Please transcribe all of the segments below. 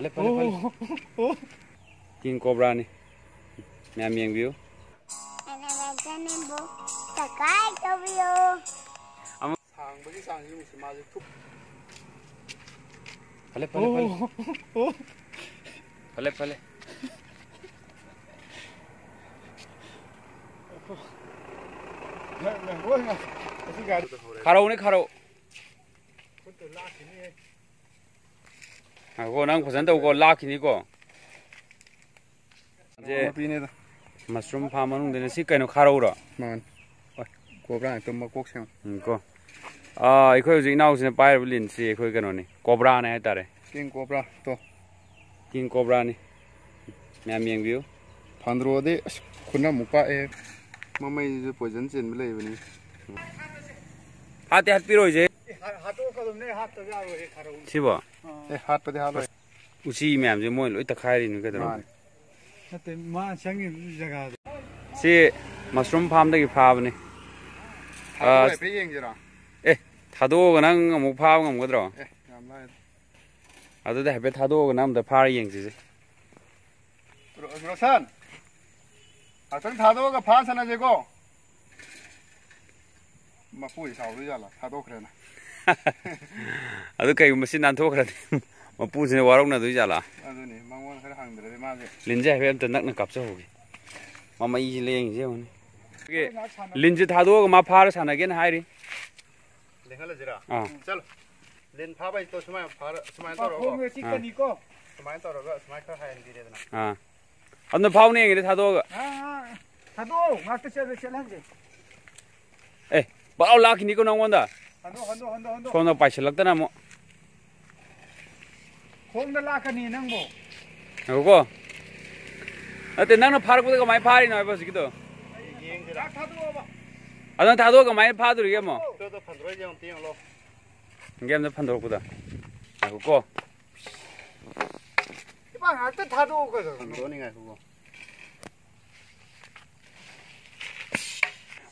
पहले पहले पहले तीन कोबरा ने मैं यंग भी हो पहले पहले पहले पहले पहले खारो उन्हें खारो 아고 난 고산도 오고 라키니고 이제 mushroom farm anung dene si kaino kharaura man oi cobra tum ma kok sem ko a ikho ji nau sin pai lin si ikho kaino ni cobra ne ta re king cobra to king cobra ni mya myeng view phandro de khuna mupa e mamai ji poison chen mi lai bani hate hat piroi je ठीक बा हाथ पे हाथ उसी में हम जो मोइन लो तखा रही नु के दरो ते मा संगी जगह से मशरूम फार्म दे फाब ने आ पे येंग जरा ए थादो गनंग मु फाब गम गदरो ए हम ला अदो दे हबे थादो गनम द फार येंग जी रोशन असन थादो ग फासन जेको मपु हिसाब जाला थादो खरेना ꯑꯗꯨ ꯀꯩꯒꯨꯝꯕ ꯁꯤ ꯅꯥꯟꯊꯣꯛꯈ꯭ꯔꯗꯤ ꯃꯄꯨꯁꯤꯅ ꯋꯥꯔꯧꯅꯗꯣꯏ ꯖꯥꯠꯂꯥ ꯑꯗꯨꯅꯤ ꯃꯉꯣꯟꯗ ꯈꯔ ꯍꯪꯗ꯭ꯔꯗꯤ ꯃꯥꯁꯦ ꯂꯤꯟꯁꯦ ꯍꯥꯏꯐꯦꯠ ꯑꯝꯇ ꯅꯛꯅ ꯀꯥꯞꯆꯍꯧꯒꯦ ꯃꯃꯩꯁꯤ ꯂꯦꯡꯉꯤꯁꯦ ꯌꯦꯡꯉꯨꯅꯦ ꯑꯩꯈꯣꯏꯒꯤ ꯂꯤꯟꯁꯦ ꯊꯥꯗꯣꯛꯑꯒ ꯃꯥ ꯐꯥꯔ ꯁꯥꯟꯅꯒꯦꯅ ꯍꯥꯏꯔꯤ ꯂꯦꯡꯍꯜꯂꯁꯤꯔꯥ ꯑꯥ ꯆꯠꯂꯣ ꯂꯤꯟ ꯐꯥꯕ ꯍꯩꯇꯣ ꯁꯨꯃꯥꯏꯅ ꯐꯥꯔ ꯁꯨꯃꯥꯏꯅ ꯇꯧꯔꯒ ꯈꯣꯡꯒ ꯆꯤꯛꯀꯅꯤꯀꯣ ꯁꯨꯃꯥꯏꯅ ꯇꯧꯔꯒ ꯁꯨꯃꯥꯏꯅ ꯈꯔ ꯍꯥꯏꯍꯟꯕꯤꯔꯦꯗꯅ ꯑꯥ ꯑꯗꯨꯅ ꯐꯥꯎꯅ ꯌꯦꯡꯉꯤꯗꯤ ꯊꯥꯗꯣꯛꯑꯒ ꯑꯥ ꯊꯥꯗꯣꯛꯑꯣ ꯉꯥꯛꯇ ꯆꯠꯂ ꯆꯠꯍꯟꯁꯦ ꯑꯦ ꯄꯥꯎ ꯂꯥꯛꯈꯤꯅꯤꯀꯣ ꯅꯪꯉꯣꯟꯗ 촌어 빠실락다나 뭐. 공도 라카니 낭보. 요거. 어때 나는 파르고 내가 많이 파리 나와 벌써 기도. 아, 난 다도가 많이 파도 이게 뭐. 저도 판도로 이제 뛰어로. 이게 뭐 판도로 보다. 아, 그거. 이방 아까 다도가 저거. 뭐니가 그거.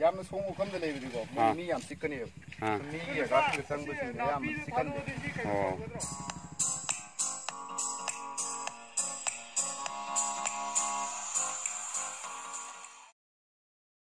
ꯌꯥꯝꯅ ꯁꯣꯡꯕ ꯃꯐꯝꯗ ꯂꯩꯕꯗꯤꯀꯣ ꯑꯥ. ꯃꯣꯏ ꯃꯤ ꯌꯥꯝ ꯆꯤꯛꯀꯅꯦꯕ ꯑꯥ ꯃꯤꯒꯤ ꯑꯒꯥꯁꯤꯗ ꯆꯪꯕꯁꯤꯡꯗ ꯑꯌꯥꯝꯕ ꯆꯤꯛꯀꯟꯗꯦ ꯑꯣ